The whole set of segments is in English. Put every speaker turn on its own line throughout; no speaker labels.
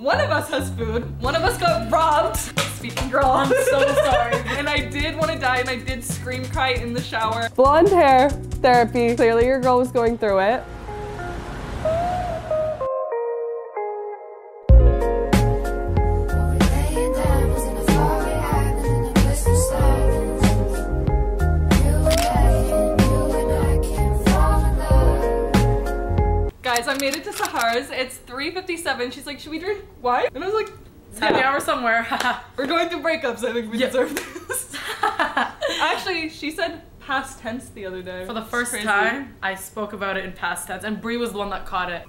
One of us has food. One of us got robbed. Speaking girl.
I'm so sorry.
and I did want to die and I did scream cry in the shower.
Blonde hair, therapy. Clearly your girl was going through it.
Made it to Sahar's. It's 3.57. She's like, should we drink wine? And I was like,
Happy
yeah.
hour somewhere.
We're going through breakups. I think we
Yeah.
deserve this. Actually, she said past tense the other day.
For the first time, I spoke about it in past tense, and Brie was the one that caught it.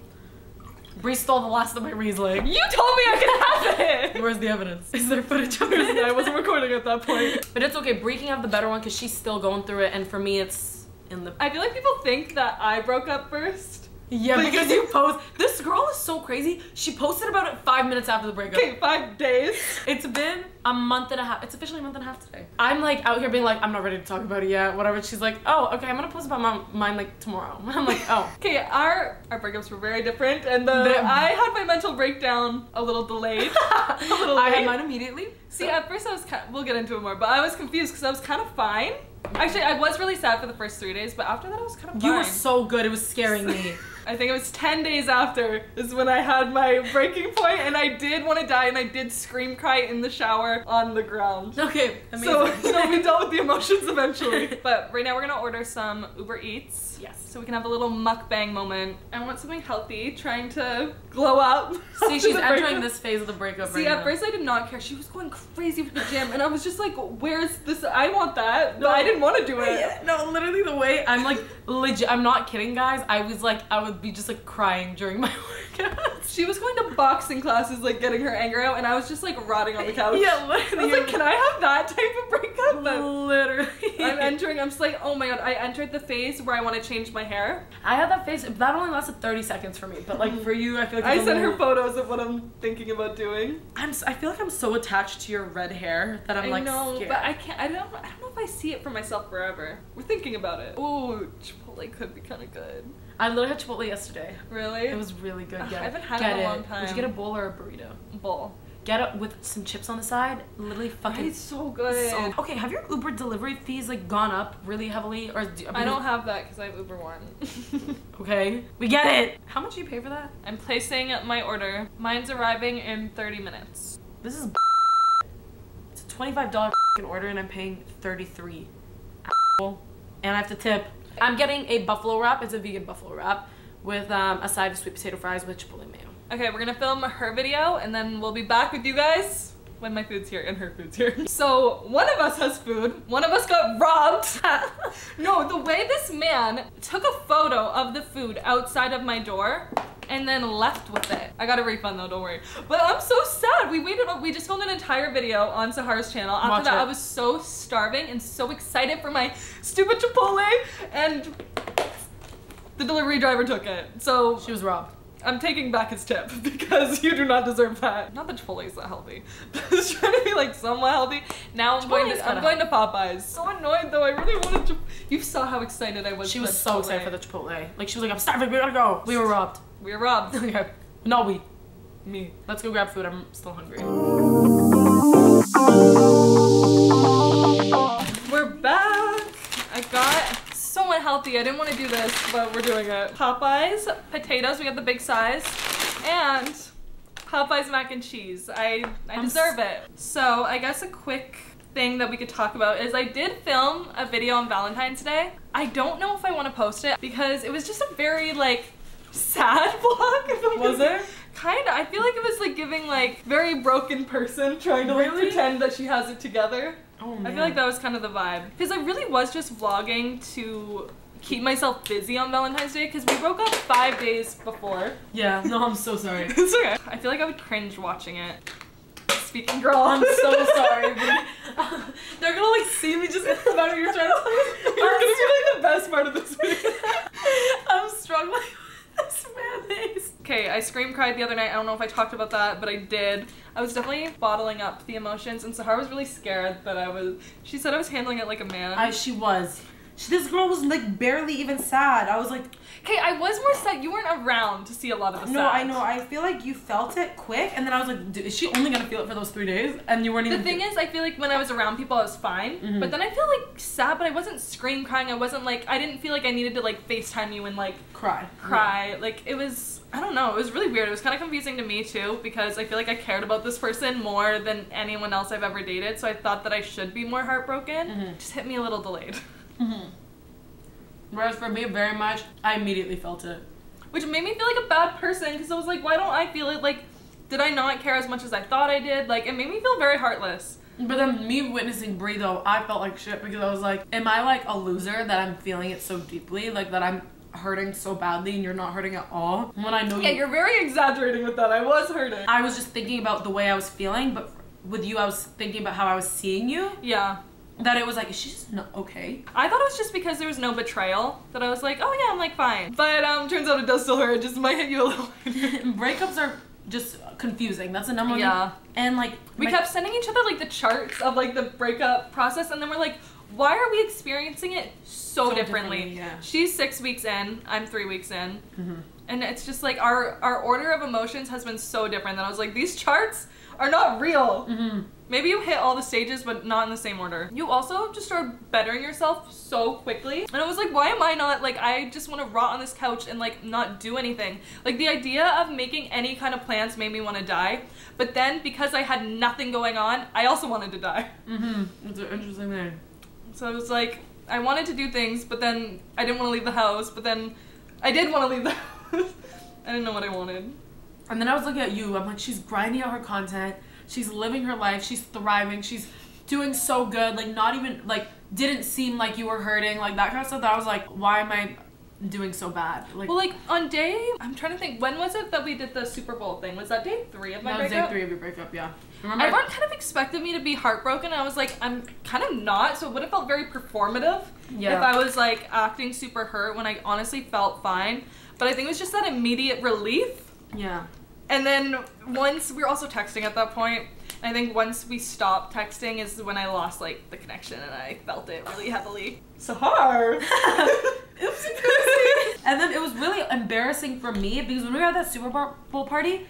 Brie stole the last of my Riesling.
You told me I could have it!
Where's the evidence? Is there footage of
I wasn't recording at that point.
But it's okay. Brie can have the better one because she's still going through it, and for me, it's in the.
I feel like people think that I broke up first.
Yeah,
But
because
you-
post. This girl is so crazy. She posted about it five minutes after the breakup.
Okay, five days.
It's been a month and a half. It's officially a month and a half today. I'm like out here being like, I'm not ready to talk about it yet. Whatever. She's like, oh, okay, I'm gonna post about my, mine like tomorrow. I'm like, oh.
Okay, our our breakups were very different, and the,
They-
I had my mental breakdown a little delayed. a little
I had mine immediately.
See, at first I was kind we'll get into it more, but I was confused because I was kind of fine. Actually, I was really sad for the first three days, but after that I was kind of fine.
You were so good. It was scaring me.
I think it was 10 days after is when I had my breaking point, and I did want to die, and I did scream cry in the shower on the ground.
okay, amazing.
So, so we dealt with the emotions eventually. But right now we're gonna order some Uber Eats.
Yes.
So we can have a little mukbang moment. I want something healthy, trying to glow up.
See, she's entering this phase of the breakup
See,
right
at
now.
first I did not care. She was going crazy with the gym, and I was just like, "Where's this? I want that, but
No.
I didn't want to do it."
Yeah, no, literally the way I'm like legit. I'm not kidding, guys. I was like, I would be just like crying during my workouts.
She was going to boxing classes, like getting her anger out, and I was just like rotting on the couch.
Yeah,
I was
literally.
like, "Can I have that type of breakup?" But
literally.
I'm entering. I'm just like, "Oh my god!" I entered the phase where I want to change my hair.
I had that phase, That only lasted 30 seconds for me, but like for you, I feel like
I sent her photos of what I'm thinking about doing.
I'm. s- I feel like I'm so attached to your red hair that I'm
I
like
know,
scared.
but I can't. I don't. I don't know if I see it for myself forever. We're thinking about it. Ooh, Chipotle could be kind of good.
I literally had Chipotle yesterday.
Really?
It was really good.
Ugh,
Get
I haven't had it in a long time.
Would you get a bowl or a burrito?
bowl.
Get it with some chips on the side. Literally fucking.
It's so good.
so- okay, have your Uber delivery fees like gone up really heavily, or do,
I don't have that because I have Uber One.
Okay, we get it. How much do you pay for that?
I'm placing my order. Mine's arriving in 30 minutes.
This is. It's a twenty-five dollar order, and I'm paying thirty-three. And I have to tip. I'm getting a buffalo wrap. It's a vegan buffalo wrap with um, a side of sweet potato fries with chipotle mayo.
Okay, we're gonna film her video and then we'll be back with you guys when my food's here and her food's here. So one of us has food, one of us got robbed. no, the way this man took a photo of the food outside of my door and then left with it. I got a refund though, don't worry. But I'm so sad. We waited, we just filmed an entire video on Sahar's channel. After
Watch
that,
it.
I was so starving and so excited for my stupid Chipotle and the delivery driver took it. So
She was robbed.
I'm taking back his tip because you do not deserve that. Not that Chipotle is that healthy. I was trying to be like somewhat healthy. Now I'm going to I'm going to Popeyes. So annoyed though. I really wanted to. You saw how excited I was.
She was so
Chipotle.
excited for the chipotle. Like she was like, "I'm starving. We gotta go." We were robbed.
We were robbed.
okay, no, we.
Me.
Let's go grab food. I'm still hungry.
We're back. I got so unhealthy. I didn't want to do this, but we're doing it. Popeyes potatoes. We got the big size, and Popeyes mac and cheese. I I
I'm
deserve it. So I guess a quick thing that we could talk about is I did film a video on Valentine's Day. I don't know if I want to post it because it was just a very like sad vlog. if I'm
Was it?
Kinda. I feel like it was like giving like very broken person trying to like
Really?
pretend that she has it together.
Oh
I feel like that was kind of the vibe. Because I really was just vlogging to keep myself busy on Valentine's Day because we broke up five days before.
Yeah. No, I'm so sorry.
It's okay. I feel like I would cringe watching it. Speaking girl.
I'm so sorry. but- They're gonna like see me just in the back of your trying
You're gonna be like the best part of this video.
I'm struggling with this mayonnaise.
Okay, I scream cried the other night. I don't know if I talked about that, but I did. I was definitely bottling up the emotions, and Sahar was really scared that I was. She said I was handling it like a man.
I she was. She, this girl was like barely even sad. I was like,
Okay, I was more sad. You weren't around to see a lot of the
no,
sad.
I know. I feel like you felt it quick, and then I was like, "Dude, is she only gonna feel it for those three days? And you weren't
The
even.
thing is, I feel like when I was around people, I was fine.
Mhm.
But then I feel like sad, but I wasn't scream crying. I wasn't like I didn't feel like I needed to like FaceTime you and like
cry,
cry. Like it was I don't know, it was really weird. It was kind of confusing to me too because I feel like I cared about this person more than anyone else I've ever dated. So I thought that I should be more heartbroken.
Mhm.
Just hit me a little delayed.
hmm Whereas for me, very much, I immediately felt it.
Which made me feel like a bad person because I was like, why don't I feel it? Like, did I not care as much as I thought I did? Like, it made me feel very heartless.
But then me witnessing Brie though, I felt like shit because I was like, am I like a loser that I'm feeling it so deeply, like that I'm hurting so badly and you're not hurting at all? When I know
Yeah,
you,
you're very exaggerating with that. I was hurting.
I was just thinking about the way I was feeling, but with you, I was thinking about how I was seeing you.
Yeah.
That it was like, is she just not okay?
I thought it was just because there was no betrayal that I was like, oh yeah, I'm like fine. But um, turns out it does still hurt. It just might hit you a little.
Breakups are just confusing. That's the number one.
Yeah.
And like
we kept sending each other like the charts of like the breakup process, and then we're like, why are we experiencing it so,
So
differently?
differently, yeah.
She's six weeks in. I'm three weeks in.
Mhm.
And it's just like our our order of emotions has been so different that I was like, these charts are not real.
Mhm.
Maybe you hit all the stages, but not in the same order. You also just started bettering yourself so quickly. And I was like, why am I not, like, I just want to rot on this couch and, like, not do anything. Like, the idea of making any kind of plans made me want to die. But then, because I had nothing going on, I also wanted to die.
Mhm. It's an interesting thing.
So I was like, I wanted to do things, but then I didn't want to leave the house. But then I did want to leave the house. I didn't know what I wanted.
And then I was looking at you. I'm like, she's grinding out her content. She's living her life. She's thriving. She's doing so good. Like, not even, like, didn't seem like you were hurting. Like, that kind of stuff. That I was like, why am I doing so bad? Like,
Well, like, on day, I'm trying to think, when was it that we did the Super Bowl thing? Was that day three of my
that was day three of your breakup, yeah. Remember?
Everyone kind of expected me to be heartbroken. And I was like, I'm kind of not. So it would have felt very performative
Yeah.
if I was like acting super hurt when I honestly felt fine. But I think it was just that immediate relief.
Yeah.
And then once we were also texting at that point. I think once we stopped texting is when I lost like the connection and I felt it really heavily. So hard.
Oopsie doopsie. and then it was really embarrassing for me because when we were at that Super Bowl party,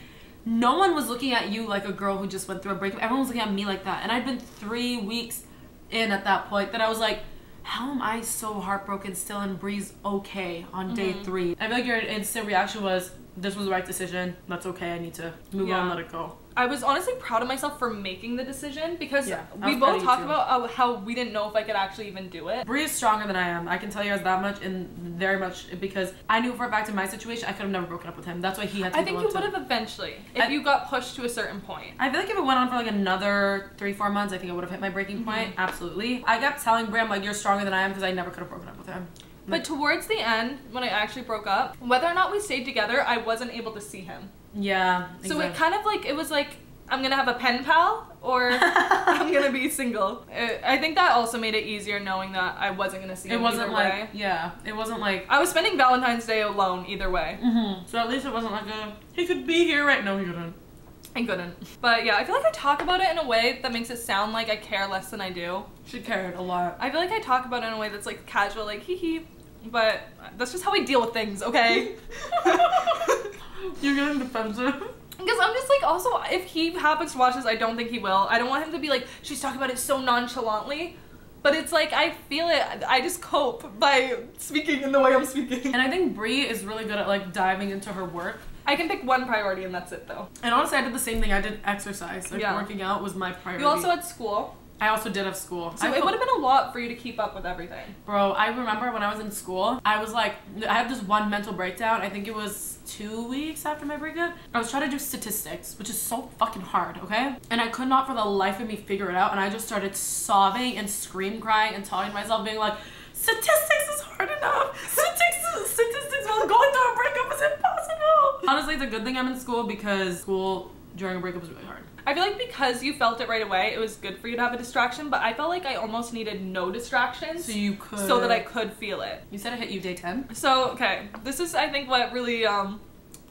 no one was looking at you like a girl who just went through a breakup. Everyone was looking at me like that. And I'd been three weeks in at that point that I was like, how am I so heartbroken still and Bree's okay on day mm-hmm. three? I feel like your instant reaction was, this was the right decision. That's okay. I need to move on, let it go.
I was honestly proud of myself for making the decision because
Yeah,
we both talked about how, we didn't know if I could actually even do it.
Bree is stronger than I am. I can tell you guys that much, and very much because I knew for a fact in my situation I could have never broken up with him. That's why he had to.
I think you would have eventually if
I-
you got pushed to a certain point.
I feel like if it went on for like another three, four months, I think I would have hit my breaking mm-hmm. point. Absolutely. I kept telling Brie, I'm like, you're stronger than I am because I never could have broken up with him.
But towards the end, when I actually broke up, whether or not we stayed together, I wasn't able to see him.
Yeah.
So it kind of like it was like I'm gonna have a pen pal or I'm gonna be single. Uh, I think that also made it easier knowing that I wasn't gonna see him.
It wasn't like
way.
yeah. It wasn't like.
I was spending Valentine's Day alone either way.
Mm-hmm. So at least it wasn't like a he could be here right. No, he couldn't.
I couldn't. But yeah, I feel like I talk about it in a way that makes it sound like I care less than I do.
She cared a lot.
I feel like I talk about it in a way that's like casual, like hee hee. But that's just how I deal with things, okay?
You're getting defensive.
Because I'm just like, also, if he happens to watch this, I don't think he will. I don't want him to be like, she's talking about it so nonchalantly. But it's like, I feel it. I just cope by speaking in the way I'm speaking.
And I think Brie is really good at like diving into her work.
I can pick one priority and that's it though.
And honestly, I did the same thing. I did exercise. Like
Yeah.
working out was my priority.
You also had school.
I also did have school.
So
I
it would have been a lot for you to keep up with everything.
Bro, I remember when I was in school, I was like, I had this one mental breakdown. I think it was two weeks after my breakup. I was trying to do statistics, which is so fucking hard, okay? And I could not for the life of me figure it out. And I just started sobbing and scream crying and talking to myself, being like, statistics is hard enough. Statistics, statistics while going through a breakup is impossible. Honestly, it's a good thing I'm in school because school during a breakup is really hard.
I feel like because you felt it right away, it was good for you to have a distraction, but I felt like I almost needed no distractions
So you could.
so that I could feel it.
You said it hit you day 10?
So, okay, this is I think what really um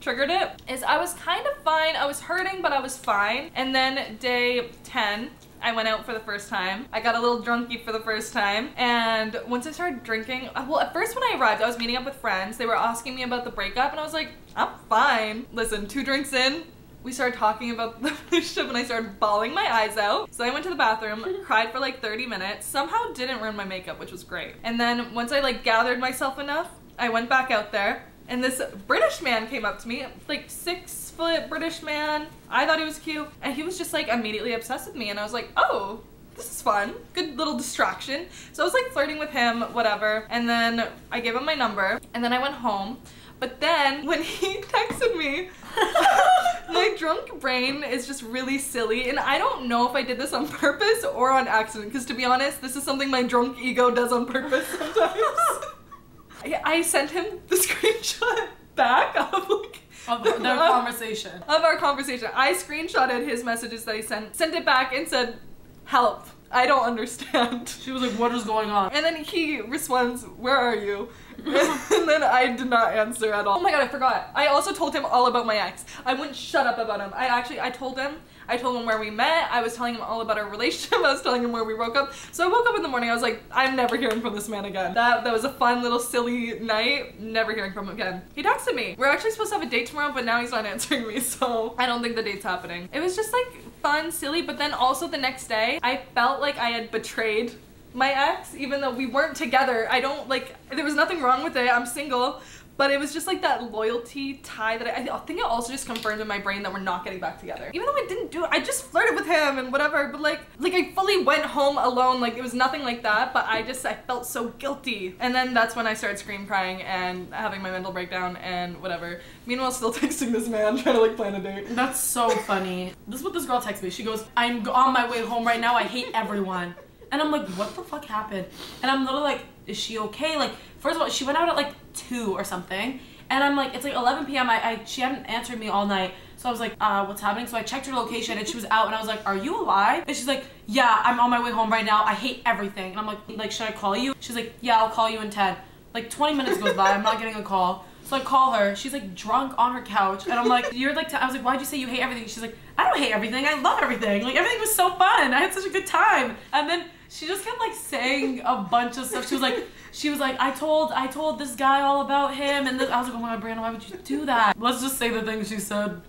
triggered it is I was kind of fine. I was hurting, but I was fine. And then day 10, I went out for the first time. I got a little drunky for the first time. And once I started drinking, uh, well, at first when I arrived, I was meeting up with friends. They were asking me about the breakup, and I was like, I'm fine. Listen, two drinks in, we started talking about the relationship and I started bawling my eyes out. So I went to the bathroom, cried for like 30 minutes, somehow didn't ruin my makeup, which was great. And then once I like gathered myself enough, I went back out there and this British man came up to me, like six foot British man. I thought he was cute and he was just like immediately obsessed with me and I was like, oh, this is fun. Good little distraction. So I was like flirting with him, whatever. And then I gave him my number and then I went home. But then when he texted me, my drunk brain is just really silly and I don't know if I did this on purpose or on accident because to be honest, this is something my drunk ego does on purpose sometimes. I, sent him the screenshot back of like
Of their conversation.
of our conversation. I screenshotted his messages that he sent, sent it back and said, help. I don't understand.
She was like, what is going on?
And then he responds, Where are you? and then I did not answer at all. Oh my god, I forgot. I also told him all about my ex. I wouldn't shut up about him. I actually, I told him, I told him where we met. I was telling him all about our relationship. I was telling him where we broke up. So I woke up in the morning. I was like, I'm never hearing from this man again. That that was a fun little silly night. Never hearing from him again. He texted me. We're actually supposed to have a date tomorrow, but now he's not answering me. So I don't think the date's happening. It was just like fun, silly, but then also the next day, I felt like I had betrayed my ex, even though we weren't together. I don't like, there was nothing wrong with it. I'm single. But it was just like that loyalty tie that I, I think it also just confirmed in my brain that we're not getting back together. Even though I didn't do it, I just flirted with him and whatever. But like, like I fully went home alone. Like it was nothing like that. But I just I felt so guilty. And then that's when I started scream crying and having my mental breakdown and whatever. Meanwhile, still texting this man trying to like plan a date.
That's so funny. This is what this girl texts me. She goes, I'm on my way home right now. I hate everyone. And I'm like, what the fuck happened? And I'm literally like, is she okay? Like, first of all, she went out at like 2 or something. And I'm like, it's like 11 p.m. I, I she hadn't answered me all night. So I was like, uh, what's happening? So I checked her location and she was out and I was like, are you alive? And she's like, yeah, I'm on my way home right now. I hate everything. And I'm like, like, should I call you? She's like, yeah, I'll call you in 10. Like 20 minutes goes by. I'm not getting a call. So I call her. She's like drunk on her couch, and I'm like, "You're like," I was like, "Why'd you say you hate everything?" She's like, "I don't hate everything. I love everything. Like everything was so fun. I had such a good time." And then she just kept like saying a bunch of stuff. She was like, she was like, "I told, I told this guy all about him," and this, I was like, "Oh my god, Brandon, why would you do that?" Let's just say the things she said.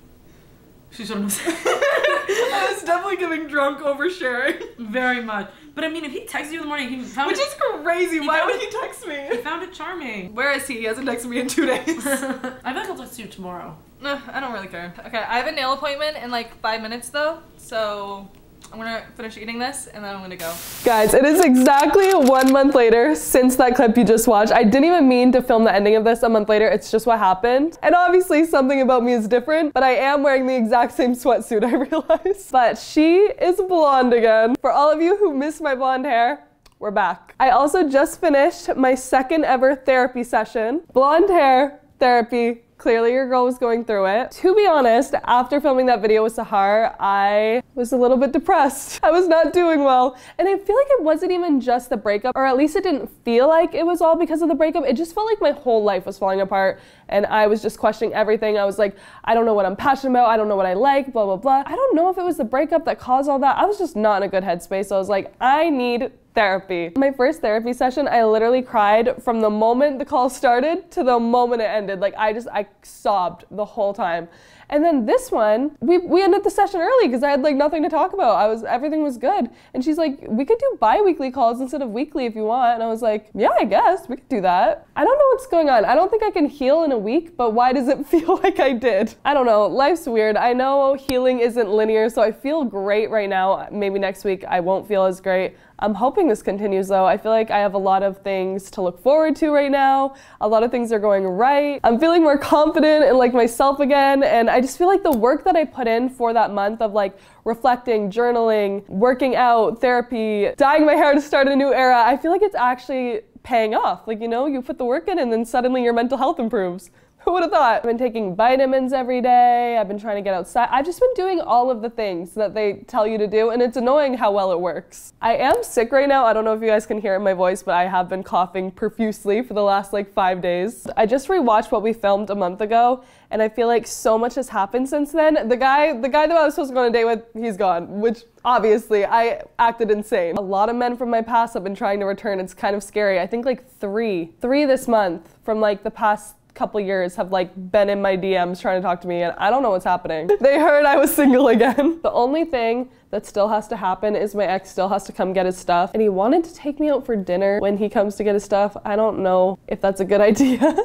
She shouldn't have said.
I was definitely getting drunk oversharing.
Very much. But I mean, if he texted you in the morning, he found
Which
it,
is crazy. Why would
it-
he text me?
he found it charming.
Where is he? He hasn't texted me in two days.
I feel like I'll text you tomorrow.
Nah, I don't really care. Okay, I have a nail appointment in like five minutes though, so I'm gonna finish eating this and then I'm gonna go.
Guys, it is exactly one month later since that clip you just watched. I didn't even mean to film the ending of this a month later, it's just what happened. And obviously something about me is different, but I am wearing the exact same sweatsuit, I realized. But she is blonde again. For all of you who miss my blonde hair, we're back. I also just finished my second ever therapy session. Blonde hair, therapy, Clearly, your girl was going through it. To be honest, after filming that video with Sahar, I was a little bit depressed. I was not doing well. And I feel like it wasn't even just the breakup, or at least it didn't feel like it was all because of the breakup. It just felt like my whole life was falling apart and I was just questioning everything. I was like, I don't know what I'm passionate about. I don't know what I like, blah, blah, blah. I don't know if it was the breakup that caused all that. I was just not in a good headspace. So I was like, I need therapy. My first therapy session, I literally cried from the moment the call started to the moment it ended. Like I just I sobbed the whole time. And then this one, we, we ended the session early because I had like nothing to talk about. I was everything was good. And she's like, we could do bi-weekly calls instead of weekly if you want. And I was like, yeah, I guess we could do that. I don't know what's going on. I don't think I can heal in a week, but why does it feel like I did? I don't know. Life's weird. I know healing isn't linear, so I feel great right now. Maybe next week I won't feel as great. I'm hoping this continues though. I feel like I have a lot of things to look forward to right now. A lot of things are going right. I'm feeling more confident and like myself again and I just feel like the work that I put in for that month of like reflecting, journaling, working out, therapy, dyeing my hair to start a new era, I feel like it's actually paying off. Like, you know, you put the work in and then suddenly your mental health improves. Who would have thought? I've been taking vitamins every day. I've been trying to get outside. I've just been doing all of the things that they tell you to do, and it's annoying how well it works. I am sick right now. I don't know if you guys can hear it in my voice, but I have been coughing profusely for the last like five days. I just rewatched what we filmed a month ago, and I feel like so much has happened since then. The guy, the guy that I was supposed to go on a date with, he's gone, which obviously I acted insane. A lot of men from my past have been trying to return. It's kind of scary. I think like three, three this month from like the past couple years have like been in my DMs trying to talk to me and I don't know what's happening. They heard I was single again. the only thing that still has to happen is my ex still has to come get his stuff and he wanted to take me out for dinner when he comes to get his stuff. I don't know if that's a good idea.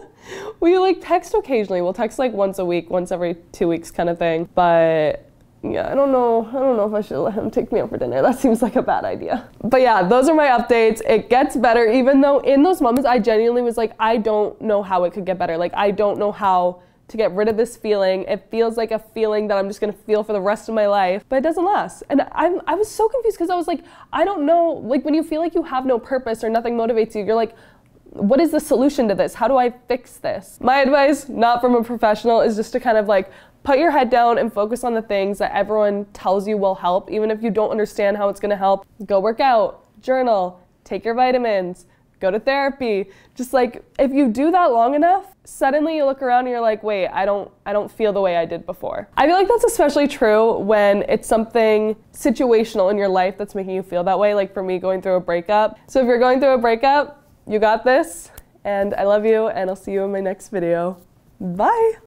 we like text occasionally. We'll text like once a week, once every 2 weeks kind of thing. But yeah, I don't know. I don't know if I should let him take me out for dinner. That seems like a bad idea. But yeah, those are my updates. It gets better, even though in those moments I genuinely was like, I don't know how it could get better. Like, I don't know how to get rid of this feeling. It feels like a feeling that I'm just gonna feel for the rest of my life, but it doesn't last. And I'm, I was so confused because I was like, I don't know. Like, when you feel like you have no purpose or nothing motivates you, you're like, what is the solution to this? How do I fix this? My advice, not from a professional, is just to kind of like put your head down and focus on the things that everyone tells you will help, even if you don't understand how it's gonna help. Go work out, journal, take your vitamins, go to therapy. Just like if you do that long enough, suddenly you look around and you're like, wait, I don't I don't feel the way I did before. I feel like that's especially true when it's something situational in your life that's making you feel that way, like for me going through a breakup. So if you're going through a breakup, you got this, and I love you, and I'll see you in my next video. Bye!